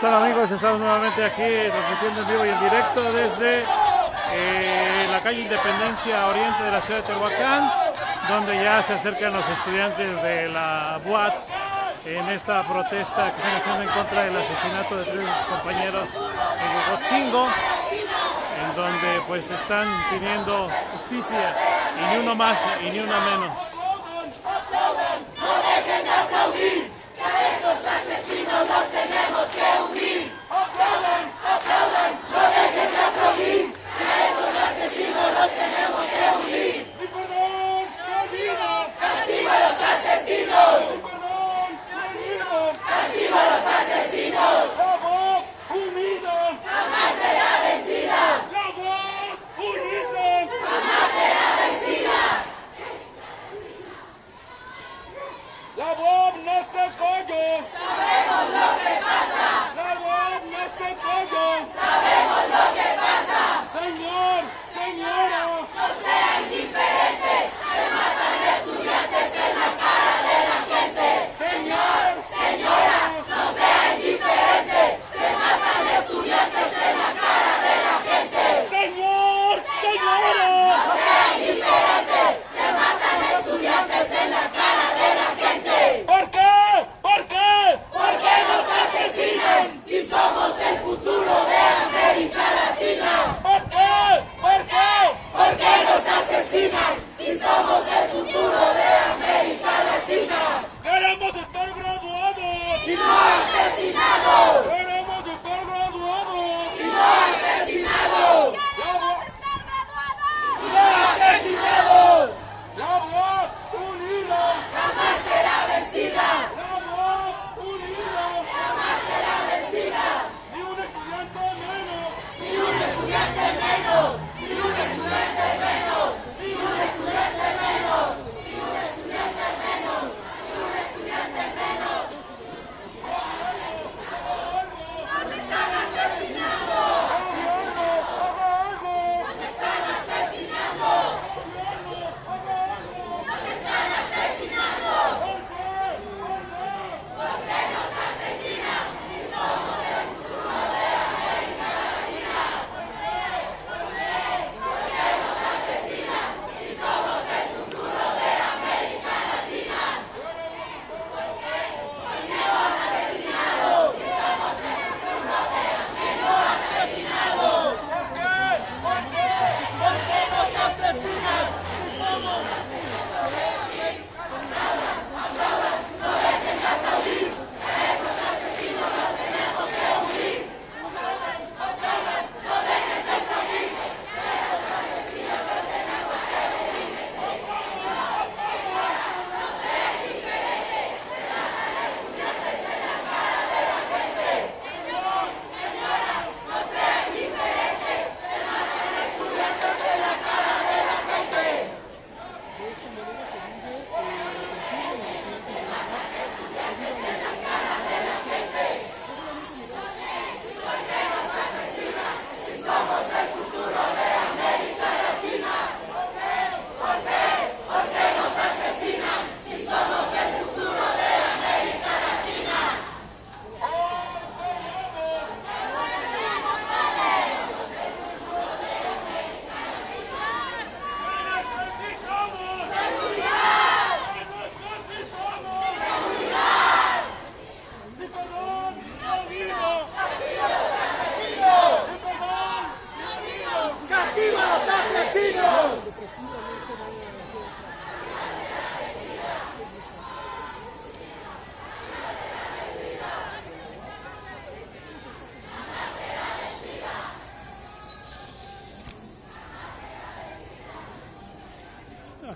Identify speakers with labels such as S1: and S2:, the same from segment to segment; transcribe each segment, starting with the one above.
S1: están amigos? Estamos nuevamente aquí transmitiendo en vivo y en directo desde eh, la calle Independencia Oriente de la ciudad de Tehuacán, donde ya se acercan los estudiantes de la UAT en esta protesta que están haciendo en contra del asesinato de tres compañeros en Huachingo, en donde pues están pidiendo justicia y ni uno más y ni una menos.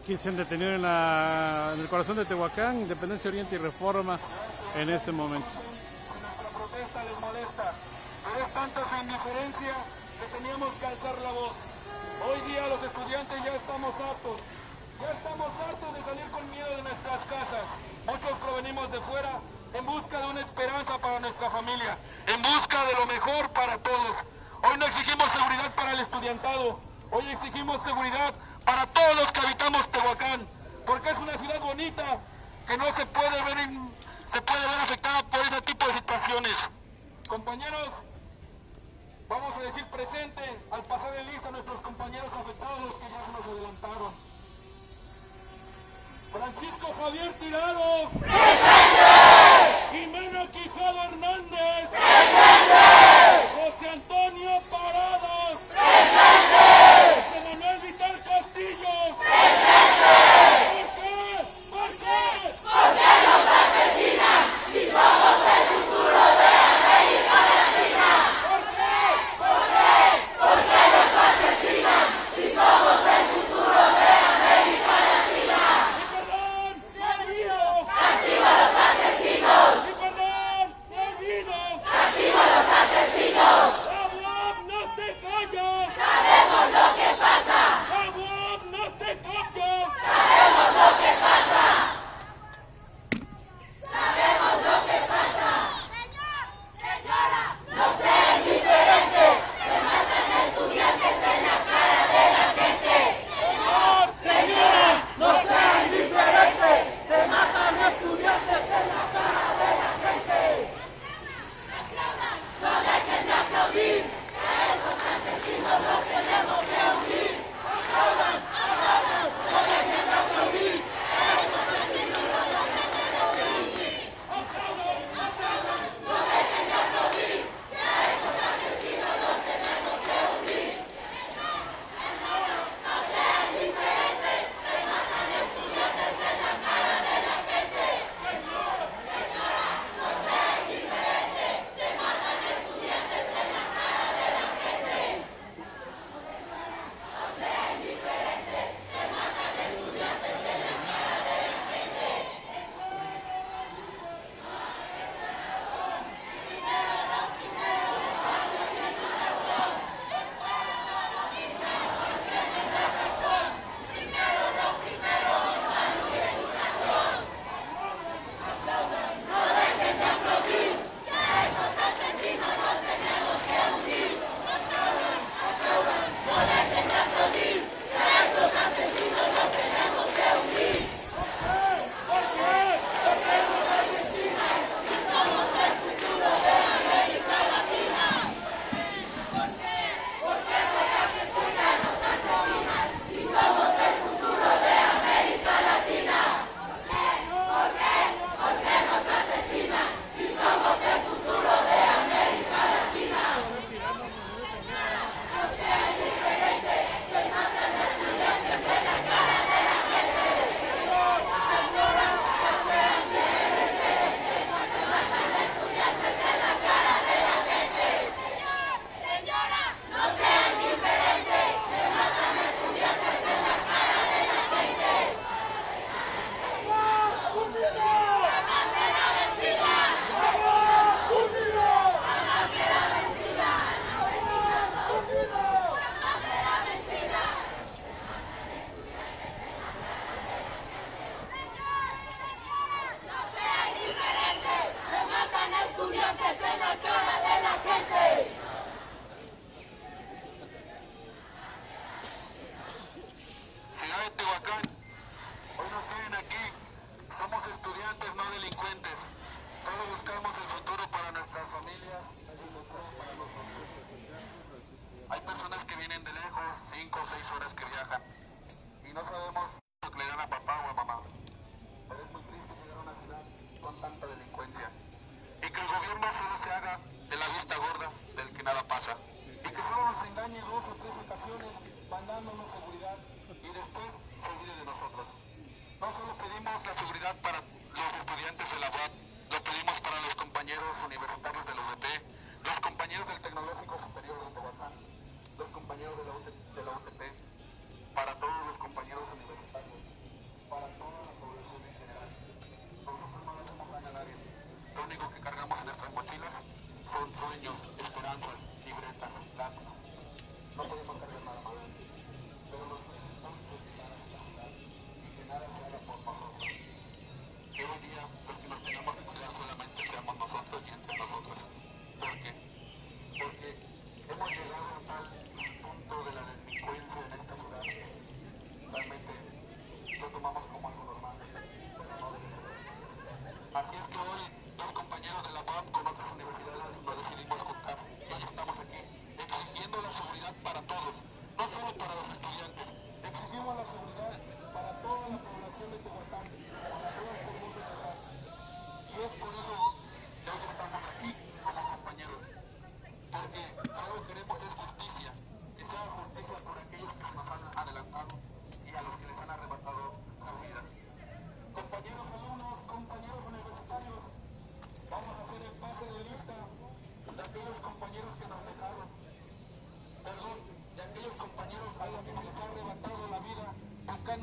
S1: Aquí se han detenido en, la, en el corazón de Tehuacán, Independencia Oriente y Reforma en este momento.
S2: Nuestra protesta les molesta, pero es tanta su indiferencia que teníamos que alzar la voz. Hoy día los estudiantes ya estamos hartos, ya estamos hartos de salir con miedo de nuestras casas. Muchos provenimos de fuera en busca de una esperanza para nuestra familia, en busca de lo mejor para todos. Hoy no exigimos seguridad para el estudiantado, hoy exigimos seguridad para todos los que habitamos Tehuacán, porque es una ciudad bonita que no se puede ver, se puede ver afectada por ese tipo de situaciones. Compañeros, vamos a decir presente al pasar en lista a nuestros compañeros afectados, los que ya se nos adelantaron. Francisco Javier Tirado. ¡Presente!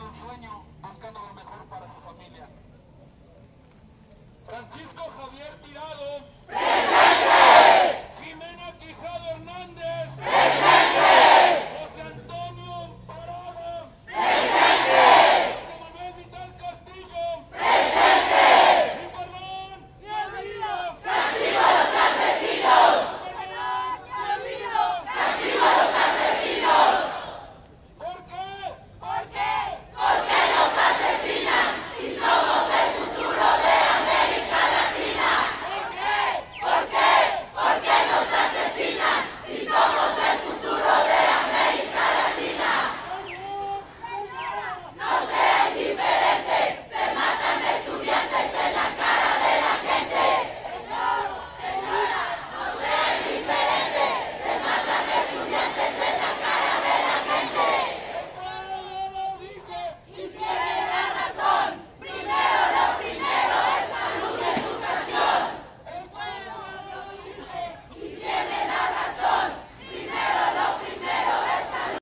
S2: cumpliendo sueño, buscando lo mejor para su familia. Francisco Javier Tirado.